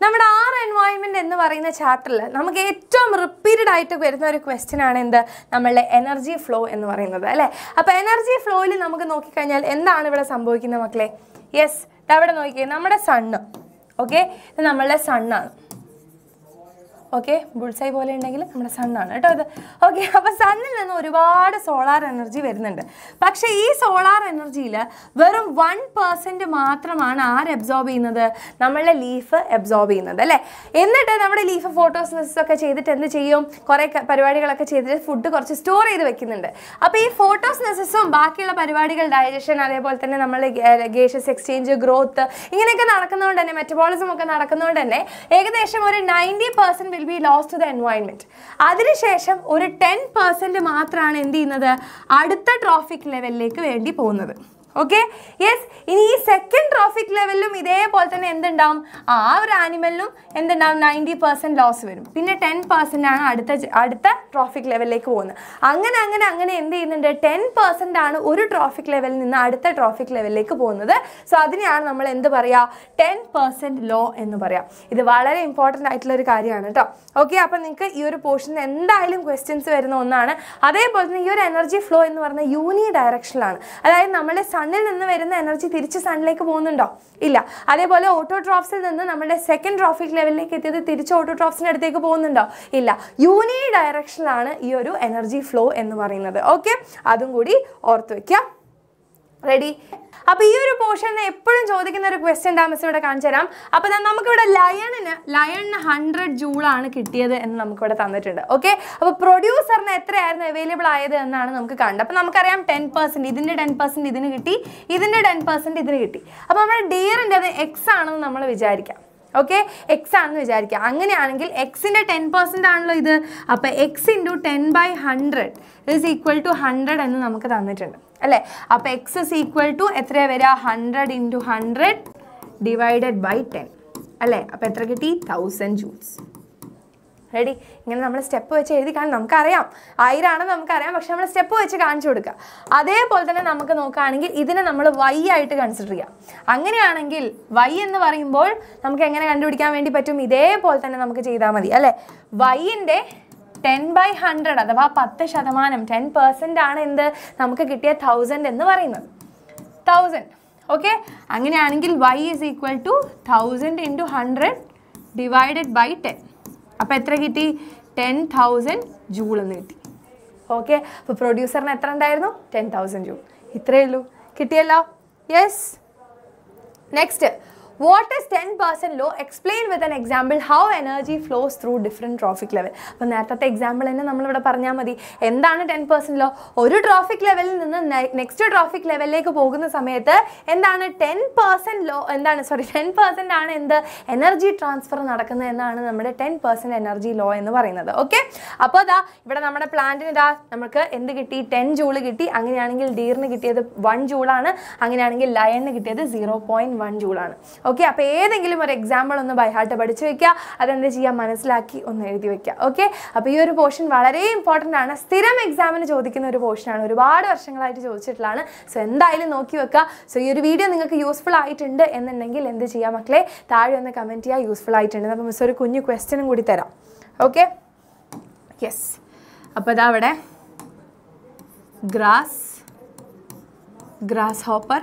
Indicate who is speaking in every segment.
Speaker 1: നമ്മുടെ R environment എന്ന് പറയുന്ന ചാപ്റ്ററിൽ നമുക്ക് ഏറ്റവും റിപ്പീറ്റഡ് ആയിട്ട് വരുന്ന ഒരു ക്വസ്റ്റ്യൻ ആണ് എന്ത്? നമ്മളുടെ എനർജി ഫ്ലോ എന്ന് പറയുന്നത് അല്ലേ? അപ്പോൾ എനർജി ഫ്ലോയിൽ നമുക്ക് നോക്കിക്കഴിഞ്ഞാൽ എന്താണ് ഇവിടെ സംഭവിക്കുന്നത് മക്കളെ? യെസ് അവിടെ നോക്കിയേ നമ്മുടെ സണ്ണ് ഓക്കെ ഇത് നമ്മളുടെ സണ്ണാണ് ഓക്കെ ബുൾസൈ പോലെ ഉണ്ടെങ്കിൽ നമ്മുടെ സണ്ണാണ് കേട്ടോ ഇത്. ഓക്കെ അപ്പോൾ സണ്ണിൽ നിന്ന് ഒരുപാട് സോളാർ എനർജി വരുന്നുണ്ട്. പക്ഷേ ഈ സോളാർ എനർജിയിൽ വെറും വൺ പെർസെന്റ് മാത്രമാണ് ആര് അബ്സോർബ് ചെയ്യുന്നത്? നമ്മളുടെ ലീഫ് അബ്സോർബ് ചെയ്യുന്നത് അല്ലേ? എന്നിട്ട് നമ്മുടെ ലീഫ് ഫോട്ടോസിനസ് ഒക്കെ ചെയ്തിട്ട് എന്ത് ചെയ്യും? കുറേ പരിപാടികളൊക്കെ ചെയ്തിട്ട് ഫുഡ് കുറച്ച് സ്റ്റോർ ചെയ്ത് വെക്കുന്നുണ്ട്. അപ്പോൾ ഈ ഫോട്ടോസിനസും ബാക്കിയുള്ള പരിപാടികൾ ഡൈജഷൻ അതേപോലെ തന്നെ നമ്മൾ ഗേഷ്യസ് എക്സ്ചേഞ്ച് ഗ്രോത്ത് ഇങ്ങനെയൊക്കെ നടക്കുന്നതുകൊണ്ട് തന്നെ മെറ്റബോളിസം ഒക്കെ നടക്കുന്നതുകൊണ്ട് തന്നെ ഏകദേശം ഒരു ninety percent be loss to the environment അതിനുശേഷം ഒരു ടെൻ പെർസെന്റ് മാത്രമാണ് എന്ത് ചെയ്യുന്നത്? അടുത്ത ട്രോഫിക് ലെവലിലേക്ക് വേണ്ടി പോകുന്നത്. ഓക്കെ യെസ് ഇനി ഈ സെക്കൻഡ് ട്രോഫിക് ലെവലിലും ഇതേപോലെ തന്നെ എന്തുണ്ടാവും? ആ ഒരു ആനിമലിനും എന്തുണ്ടാവും? നയന്റി പെർസെന്റ് ലോസ് വരും. പിന്നെ ടെൻ പെർസെന്റ് ആണ് അടുത്ത അടുത്ത ട്രോഫിക് ലെവലിലേക്ക് പോകുന്നത്. അങ്ങനെ അങ്ങനെ അങ്ങനെ എന്ത് ചെയ്യുന്നുണ്ട്? ടെൻ പെർസെന്റ് ആണ് ഒരു ട്രോഫിക് ലെവലിൽ നിന്ന് അടുത്ത ട്രോഫിക് ലെവലിലേക്ക് പോകുന്നത്. സോ അതിനെയാണ് നമ്മൾ എന്ത് പറയുക ടെൻ പെർസെന്റ് ലോ എന്ന് പറയാം. ഇത് വളരെ ഇമ്പോർട്ടന്റ് ആയിട്ടുള്ള ഒരു കാര്യമാണ് കേട്ടോ. ഓക്കെ അപ്പം നിങ്ങൾക്ക് ഈ ഒരു പോർഷനിൽ എന്തായാലും ക്വസ്റ്റ്യൻസ് വരുന്ന ഒന്നാണ്. അതേപോലെ തന്നെ ഈ ഒരു എനർജി ഫ്ലോ എന്ന് പറയുന്നത് യൂണി ഡയറക്ഷനിലാണ് അതായത് നമ്മുടെ സണ്ണിൽ നിന്ന് വരുന്ന എനർജി തിരിച്ച് സണ്ണിലേക്ക് പോകുന്നുണ്ടോ? ഇല്ല. അതേപോലെ ഓട്ടോട്രോഫ്സിൽ നിന്ന് നമ്മുടെ സെക്കൻഡ് ട്രോഫിക് ലെവലിലേക്ക് എത്തിയത് തിരിച്ച് ഓട്ടോട്രോഫ്സിന്റെ അടുത്തേക്ക് പോകുന്നുണ്ടോ? ഇല്ല. യൂണി ഡയറക്ഷനിലാണ് ഈ ഒരു എനർജി ഫ്ലോ എന്ന് പറയുന്നത്. ഓക്കെ അതും കൂടി ഓർത്ത് വയ്ക്കുക റെഡി അപ്പോൾ ഈ ഒരു പോർഷനിൽ എപ്പോഴും ചോദിക്കുന്ന ഒരു ക്വസ്റ്റ്യൻ ഡാ മിസ് ഇവിടെ കാണിച്ചു തരാം. അപ്പോൾ ദാ നമുക്കിവിടെ ലയണിന് ലയണിന് ഹൺഡ്രഡ് ജൂളാണ് കിട്ടിയത് എന്ന് നമുക്കിവിടെ തന്നിട്ടുണ്ട്. ഓക്കെ അപ്പോൾ പ്രൊഡ്യൂസറിന് എത്രയായിരുന്നു അവൈലബിൾ ആയത് എന്നാണ് നമുക്ക് കണ്ടത് അപ്പോൾ നമുക്കറിയാം ടെൻ പെർസെന്റ് ഇതിന്റെ ടെൻ പെർസെന്റ് ഇതിന് കിട്ടി ഇതിന്റെ ടെൻ പെർസെന്റ് ഇതിന് കിട്ടി. അപ്പോൾ നമ്മുടെ ഡിയറിന്റെ അത് എക്സ് ആണെന്ന് നമ്മൾ വിചാരിക്കാം. ഓക്കെ എക്സ് ആണെന്ന് വിചാരിക്കുക അങ്ങനെയാണെങ്കിൽ എക്സിന്റെ ടെൻ പെർസെന്റ് ആണല്ലോ ഇത്. അപ്പോൾ x into ten by hundred is equal to hundred എന്ന് നമുക്ക് തന്നിട്ടുണ്ട്. അല്ലേ? അപ്പോൾ എക്സ് ഇസ് ഈക്വൽ ടു എത്ര വരിക hundred into hundred divided by ten അല്ലേ? അപ്പോൾ എത്ര കിട്ടി? തൗസൻഡ് ജൂൾസ് റെഡി ഇങ്ങനെ നമ്മൾ സ്റ്റെപ്പ് വെച്ച് എഴുതി കാണും. നമുക്കറിയാം. ആയിരമാണെന്ന് നമുക്കറിയാം. പക്ഷെ നമ്മൾ സ്റ്റെപ്പ് വെച്ച് കാണിച്ചു കൊടുക്കുക. അതേപോലെ തന്നെ നമുക്ക് നോക്കുകയാണെങ്കിൽ ഇതിനെ നമ്മൾ വൈ ആയിട്ട് കൺസിഡർ ചെയ്യാം. അങ്ങനെയാണെങ്കിൽ വൈ എന്ന് പറയുമ്പോൾ നമുക്ക് എങ്ങനെ കണ്ടുപിടിക്കാൻ വേണ്ടി പറ്റും? ഇതേപോലെ തന്നെ നമുക്ക് ചെയ്താൽ മതി. അല്ലേ? വൈന്റെ ടെൻ ബൈ ഹൺഡ്രഡ് അഥവാ പത്ത് ശതമാനം ടെൻ പെർസെന്റ് ആണ് എന്ത് നമുക്ക് കിട്ടിയ തൗസൻഡ് എന്ന് പറയുന്നത്. തൗസൻഡ് ഓക്കെ അങ്ങനെയാണെങ്കിൽ y is equal to thousand into hundred divided by ten അപ്പോൾ എത്ര കിട്ടി? ടെൻ തൗസൻഡ് ജൂൾ എന്ന് കിട്ടി. ഓക്കെ അപ്പോൾ പ്രൊഡ്യൂസറിന് എത്ര ഉണ്ടായിരുന്നു? ടെൻ തൗസൻഡ് ജൂൾ ഇത്രയേ ഉള്ളൂ. കിട്ടിയല്ലോ? Yes next what is ten percent law explain with an example how energy flows through different trophic level അപ്പോൾ നേരത്തെ എക്സാമ്പിൾ തന്നെ നമ്മളിവിടെ പറഞ്ഞാൽ മതി. എന്താണ് ടെൻ പെർസെന്റ് ലോ ഒരു ട്രോഫിക് ലെവലിൽ നിന്ന് നെക്സ്റ്റ് ട്രോഫിക് ലെവലിലേക്ക് പോകുന്ന സമയത്ത് എന്താണ് ടെൻ പെർസെന്റ് ലോ എന്താണ്? സോറി ടെൻ പെർസെന്റ് ആണ് എന്ത്? എനർജി ട്രാൻസ്ഫർ നടക്കുന്നത് എന്നാണ് നമ്മുടെ ടെൻ പെർസെന്റ് എനർജി ലോ എന്ന് പറയുന്നത്. ഓക്കെ അപ്പോൾ അതാ ഇവിടെ നമ്മുടെ പ്ലാന്റിന് ഇതാ നമുക്ക് എന്ത് കിട്ടി? ടെൻ ജൂൾ കിട്ടി. അങ്ങനെയാണെങ്കിൽ ഡീറിന് കിട്ടിയത് വൺ ജൂളാണ് അങ്ങനെയാണെങ്കിൽ ലയണിന് കിട്ടിയത് സീറോ പോയിന്റ് വൺ ജൂളാണ് ഓക്കെ അപ്പോൾ ഏതെങ്കിലും ഒരു എക്സാമ്പിൾ ഒന്ന് ബൈഹാർട്ട് പഠിച്ചു വയ്ക്കുക അതെന്ത് ചെയ്യുക? മനസ്സിലാക്കി ഒന്ന് എഴുതി വയ്ക്കുക ഓക്കെ അപ്പോൾ ഈ ഒരു പോർഷൻ വളരെ ഇമ്പോർട്ടന്റ് ആണ്. സ്ഥിരം എക്സാമിന് ചോദിക്കുന്ന ഒരു പോർഷനാണ് ഒരുപാട് വർഷങ്ങളായിട്ട് ചോദിച്ചിട്ടുള്ളതാണ്. സോ എന്തായാലും നോക്കി വെക്കുക. സോ ഈ ഒരു വീഡിയോ നിങ്ങൾക്ക് യൂസ്ഫുൾ ആയിട്ടുണ്ട് എന്നുണ്ടെങ്കിൽ എന്ത് ചെയ്യാം മക്കളെ? താഴെ ഒന്ന് കമന്റ് ചെയ്യുക. യൂസ്ഫുൾ ആയിട്ടുണ്ട്. അപ്പോൾ മിസ് ഒരു കുഞ്ഞു ക്വസ്റ്റ്യനും കൂടി തരാം. ഓക്കെ യെസ് അപ്പോൾ ഇതാ അവിടെ. ഗ്രാസ് ഗ്രാസ് ഹോപ്പർ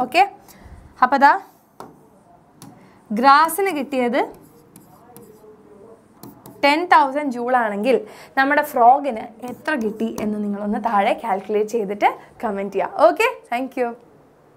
Speaker 1: ഓക്കെ അപ്പോൾ അതാ ഗ്രാസിന് കിട്ടിയത് ടെൻ തൗസൻഡ് ജൂളാണെങ്കിൽ നമ്മുടെ ഫ്രോഗിന് എത്ര കിട്ടി എന്ന് നിങ്ങളൊന്ന് താഴെ കാൽക്കുലേറ്റ് ചെയ്തിട്ട് കമന്റ് ചെയ്യുക ഓക്കെ താങ്ക്